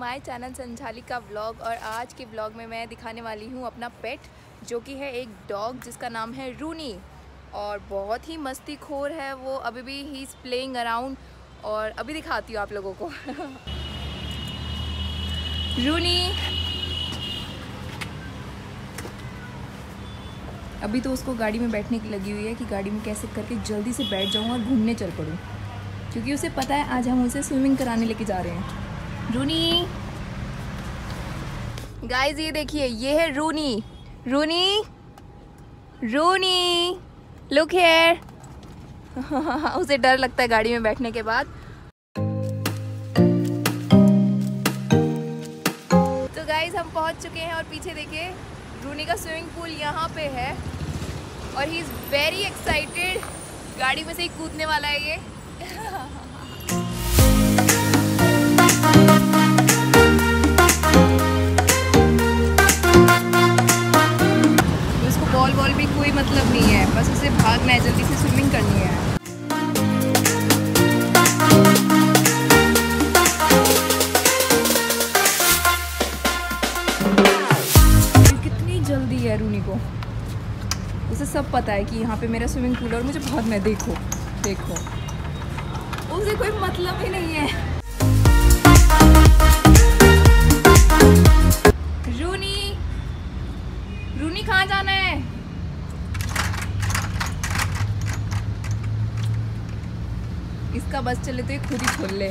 My channel Sanjhali का vlog और आज के व्लॉग में मैं दिखाने वाली हूँ अपना पेट, जो कि है एक डॉग जिसका नाम है रूनी। और बहुत ही मस्ती खोर है वो, अभी भी ही इज़ प्लेइंग अराउंड और अभी दिखाती हूँ आप लोगों को। रूनी। अभी तो उसको गाड़ी में बैठने की लगी हुई है कि गाड़ी में कैसे करके जल्दी से बैठ जाऊँ और घूमने चल पड़ूँ, क्योंकि उसे पता है आज हम उसे स्विमिंग कराने लेके जा रहे हैं। रूनी। गाइस ये देखिए, ये है रूनी। रूनी? रूनी लुक हेयर उसे डर लगता है गाड़ी में बैठने के बाद। तो गाइस हम पहुँच चुके हैं और पीछे देखिए, रूनी का स्विमिंग पूल यहाँ पे है। और ही इज़ वेरी एक्साइटेड गाड़ी में से ही कूदने वाला है ये। मतलब नहीं है, बस उसे भागना है, जल्दी से स्विमिंग करनी है। कितनी जल्दी है रूनी को। उसे सब पता है कि यहाँ पे मेरा स्विमिंग पूल है और मुझे बहुत, मैं देखो। देखो। उसे कोई मतलब ही नहीं है। रूनी रूनी कहाँ जाना है? इसका बस चले तो ये खुद ही खोल ले।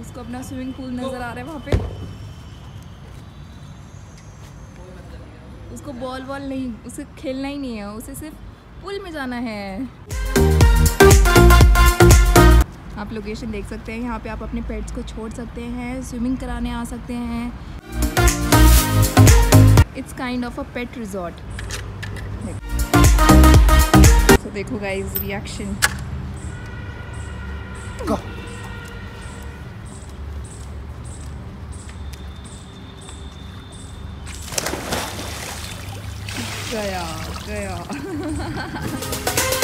उसको अपना स्विमिंग पूल नज़र आ रहा है वहाँ पे। उसको बॉल बॉल नहीं, उसे खेलना ही नहीं है, उसे सिर्फ़ पूल में जाना है। आप लोकेशन देख सकते हैं। यहाँ पे आप अपने पेट्स को छोड़ सकते हैं स्विमिंग कराने आ सकते हैं। It's kind of a pet resort तो देखो गाइस रिएक्शन गया गया।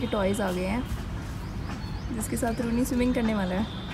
के टॉयज़ आ गए हैं, जिसके साथ रूनी स्विमिंग करने वाला है।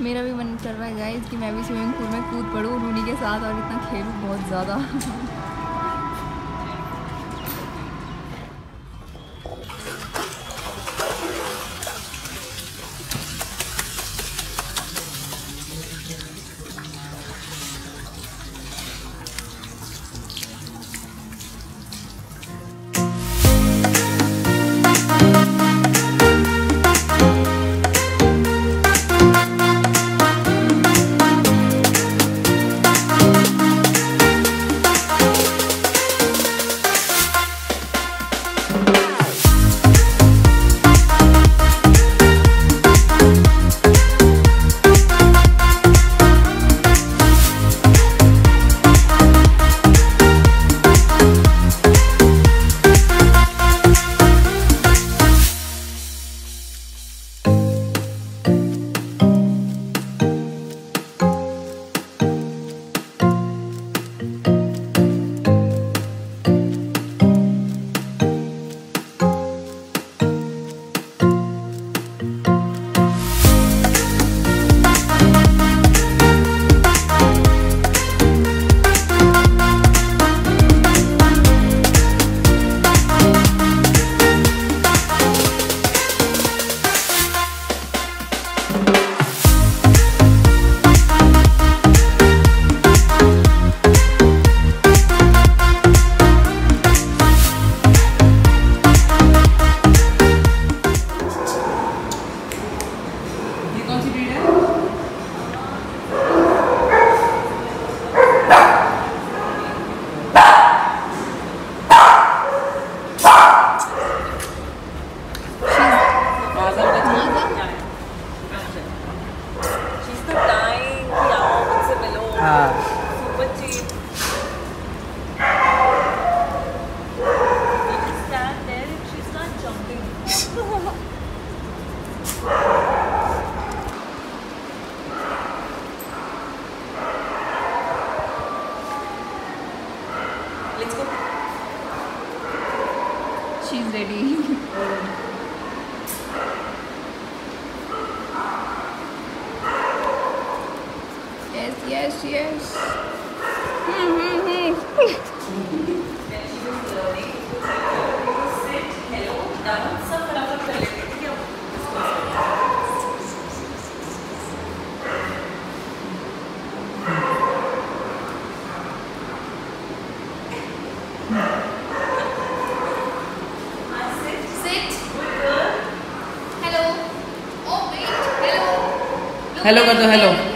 मेरा भी मन कर रहा है गाइस कि मैं भी स्विमिंग पूल में कूद पड़ूँ रूनी के साथ और इतना खेलूँ बहुत ज़्यादा। हेलो कर दो हेलो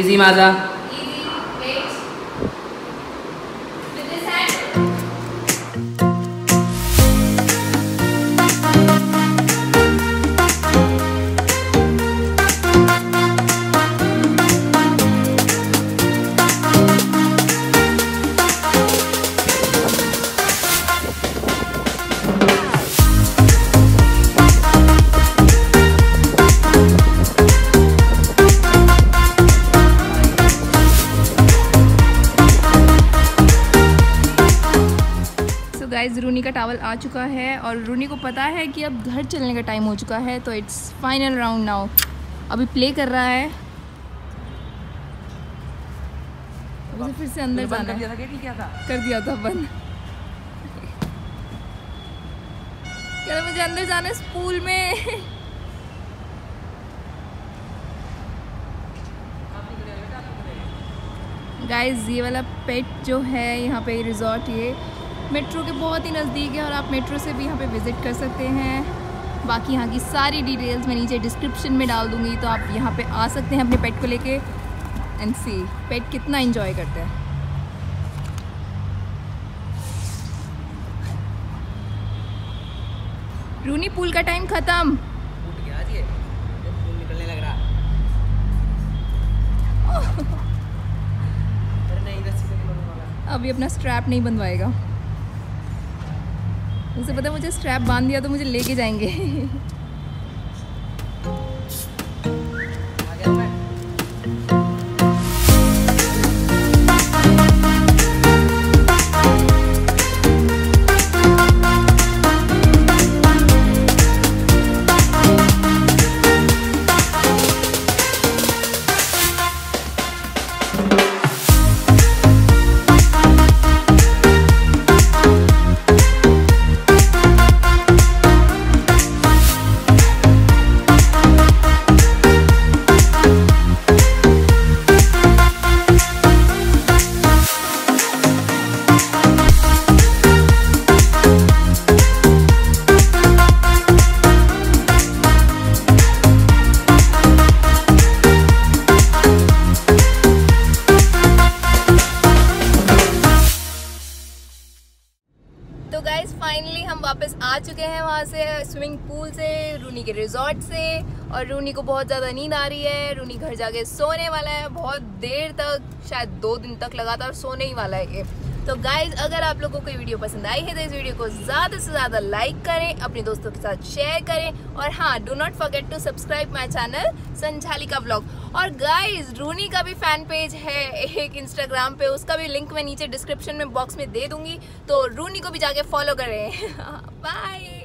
इजी माजा का टावल आ चुका है और रूनी को पता है कि अब घर चलने का टाइम हो चुका है तो इट्स फाइनल राउंड नाउ अभी प्ले कर रहा है। मुझे फिर से अंदर जाना है। कर दिया था बंद। कह रहा मुझे अंदर जाना है स्कूल में। गाइस ये वाला पेट जो है यहाँ पे रिजॉर्ट ये मेट्रो के बहुत ही नज़दीक है और आप मेट्रो से भी यहाँ पे विज़िट कर सकते हैं। बाकी यहाँ की सारी डिटेल्स मैं नीचे डिस्क्रिप्शन में डाल दूँगी तो आप यहाँ पे आ सकते हैं अपने पेट को लेके एंड सी पेट कितना इन्जॉय करते हैं। रूनी पूल का टाइम ख़त्म। अभी अपना स्ट्रैप नहीं ये उसे पता है मुझे स्ट्रैप बाँध दिया तो मुझे लेके जाएँगे। चुके हैं वहाँ से स्विमिंग पूल से रूनी के रिजॉर्ट से, और रूनी को बहुत ज़्यादा नींद आ रही है। रूनी घर जाके सोने वाला है, बहुत देर तक, शायद दो दिन तक लगातार सोने ही वाला है ये। तो गाइज़ अगर आप लोगों को कोई वीडियो पसंद आई है तो इस वीडियो को ज़्यादा से ज़्यादा लाइक करें, अपने दोस्तों के साथ शेयर करें, और हाँ do not forget to subscribe my channel Sanjhali का ब्लॉग और गाइज़ रूनी का भी फ़ैन पेज है एक इंस्टाग्राम पे, उसका भी लिंक मैं नीचे डिस्क्रिप्शन में बॉक्स में दे दूँगी तो रूनी को भी जाके फॉलो करें। बाय